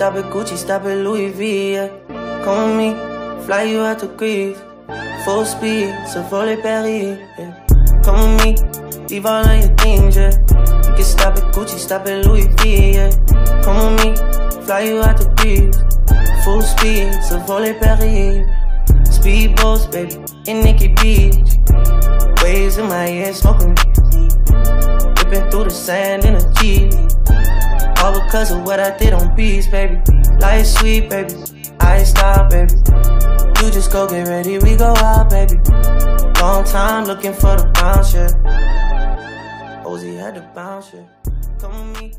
stop at Gucci, stop at Louis V, yeah. Come with me, fly you out to Greece. Full speed, so volley Paris, yeah. Come with me, leave all of your things, yeah. You can stop at Gucci, stop at Louis V, yeah. Fly you out to Greece. Full speed, so volley Paris. Speedboats, baby, in Nikki Beach. Waves in my ear, smoking Dipping through the sand in a Jeep. All because of what I did on beats, baby. Life sweet, baby. I ain't stop, baby. You just go get ready, we go out, baby. Long time looking for the bounce, yeah. Ozzy had to bounce, yeah. Come with me.